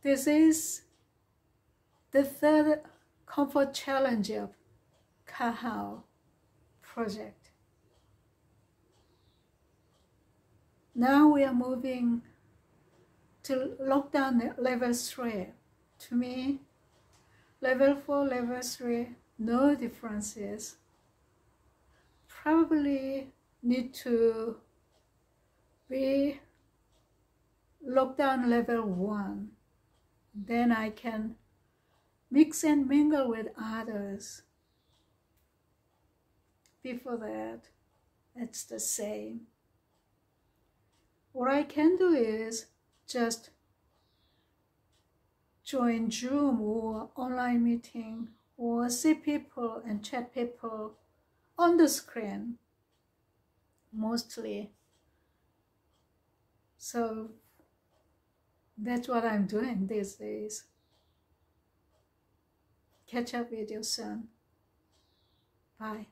This is the third comfort challenge of Ka Hao project. Now we are moving to lockdown level 3. To me, level 4, level 3, no differences. Probably need to be lockdown level 1. Then I can mix and mingle with others. Before that, it's the same. What I can do is just join Zoom or online meeting or see people and chat people on the screen mostly. So that's what I'm doing these days. Catch up with you soon. Bye.